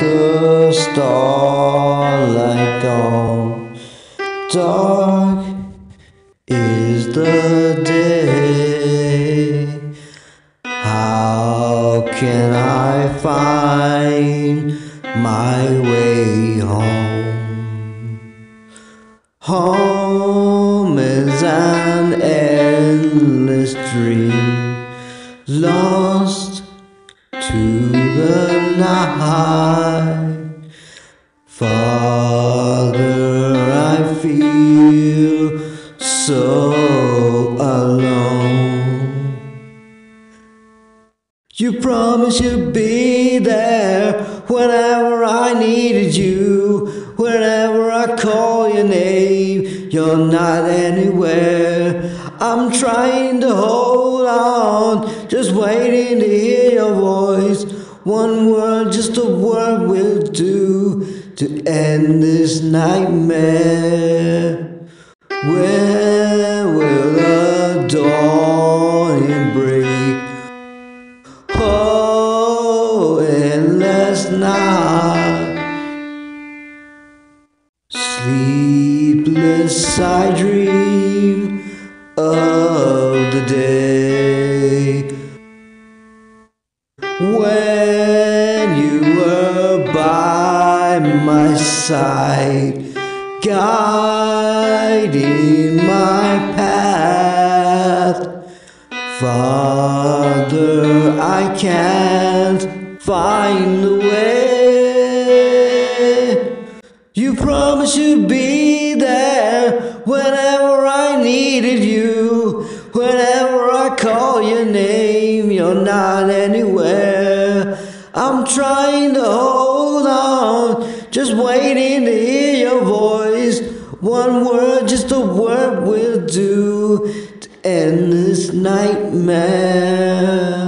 the starlight gone, dark is the day. How can I find my way home? Home is an endless dream, lost to the night. Father, I feel so alone. You promised you'd be there whenever I needed you. Whenever I call your name, you're not anywhere. I'm trying to hold on, just waiting to hear your voice. One word, just a word will do to end this nightmare. When will the dawn break? Oh, endless night. Sleepless I dream of the day when you were by my side, guiding my path. Father, I can't find the way. You promised you'd be there whenever I needed you. Call your name, you're not anywhere. I'm trying to hold on, just waiting to hear your voice. One word, just a word will do to end this nightmare.